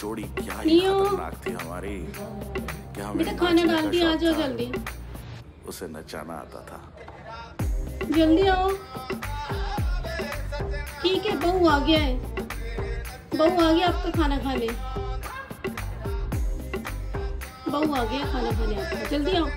जोड़ी क्या ही खतरनाक थी हमारी। क्या हमें खाना डाल दिया आ जाओ जल्दी। उसे नचाना आता था। जल्दी आओ। ठीक है बहू आ गया है। बहू आ गया आपका खाना खाने। बहू आ गया खाना खाने आपका। जल्दी आओ।